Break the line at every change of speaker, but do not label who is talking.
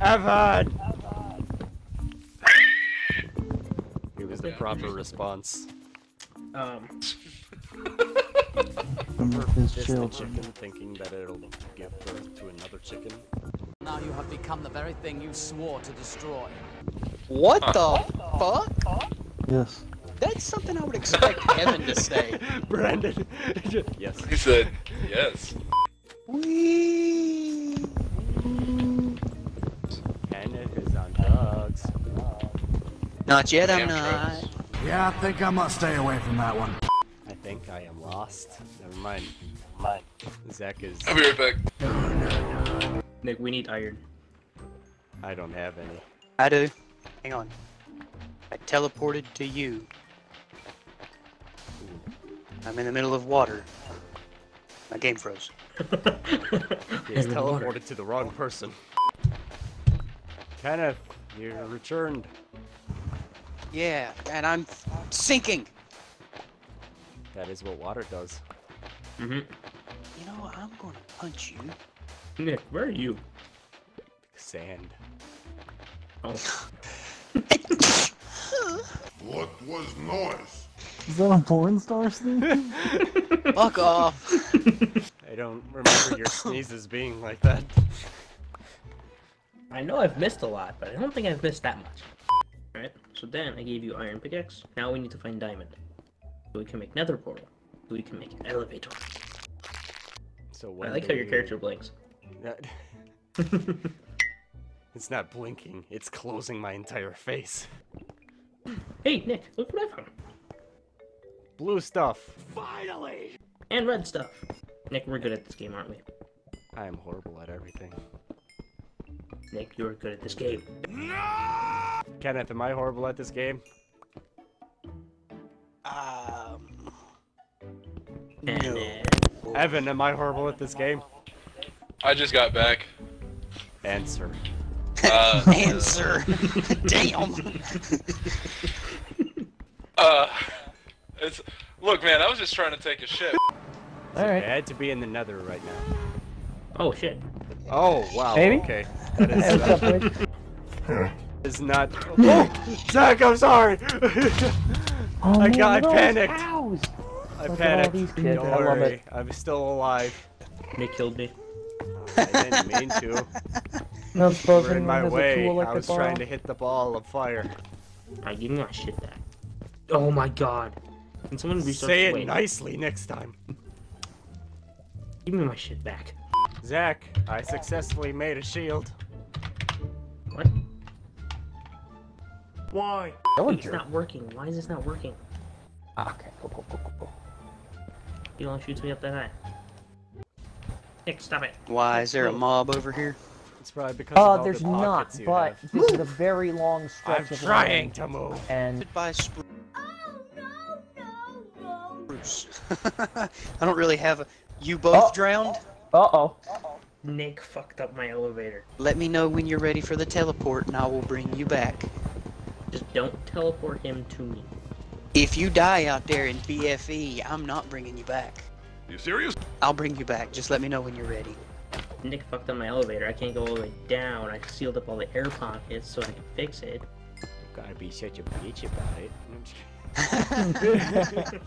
Evan! It was the proper response.
Um,
With his
Just the
children.
chicken thinking that it'll give birth to another chicken.
Now you have become the very thing you swore to destroy.
What the fuck?
Yes.
That's something I would expect Evan to say.
Brandon! yes.
He said, yes.
Wee. Not yet, I'm not.
Yeah, I think I must stay away from that one.
I think I am lost. Never mind. Mine. Zach is.
I'll be right back.
Nick, we need iron.
I don't have any.
I do. Hang on. I teleported to you. I'm in the middle of water. My game froze.
He's
In the water.
teleported to the wrong person. Kenneth, you're returned.
Yeah, and I'm sinking.
That is what water does.
Mm-hmm.
You know what? I'm gonna punch you.
Nick, where are you?
Sand.
Oh,
What was noise?
Is that a porn star thing?
Fuck off.
I don't remember your sneezes being like that.
I know I've missed a lot, but I don't think I've missed that much. Alright, so then I gave you iron pickaxe. Now we need to find diamond. So we can make nether portal. So we can make elevator.
So
I like
do
how your character blinks.
That- it's not blinking, it's closing my entire face.
Hey, Nick, look what I found.
Blue stuff. Finally!
And red stuff. Nick, we're good at this game, aren't we?
I am horrible at everything.
Nick, you're good at this game.
Kenneth, am I horrible at this game?
Um. No.
Evan, am I horrible at this game?
I just got back.
Answer.
Uh,
Answer. Damn.
uh, it's look, man. I was just trying to take a shit.
I
Alright.
had to be in the nether right now.
Oh, shit.
Oh, wow.
Maybe?
Okay. That is,
Hey, what's up, boys?
is not. Oh! Zach, I'm sorry!
Oh,
I got- I
look at all these
panicked.
cows.
I
Look at all
panicked.
these kids.
Don't
I love
worry.
it.
I'm still alive.
Nick killed me.
I didn't mean to.
No,
You
suppose
were in my way.
tool like
I was trying to hit the ball of fire.
Alright, give me my shit back. Oh my god. Can someone restart
Say it nicely next time.
Give me my shit back.
Zach, I successfully made a shield. Why?
It's not working. Why is this not working?
Ah, Okay, cool, cool, cool, cool, cool.
You don't me up that high. Nick, stop it.
Why is there a mob over here?
It's probably because of
Uh,
all
there's
the
not,
pockets you
but
have.
this is a very long stretch
I'm
of
trying
land,
to move.
and
Goodbye, Spruce. I don't really have a. You both
Oh.
drowned?
uh-oh.
Nick fucked up my elevator.
Let me know when you're ready for the teleport and I will bring you back.
Just don't teleport him to me.
If you die out there in BFE, I'm not bringing you back.
You serious?
I'll bring you back. Just let me know when you're ready.
Nick fucked up my elevator. I can't go all the way down. I sealed up all the air pockets so I can fix it.
You gotta be such a bitch about it. I'm just kidding.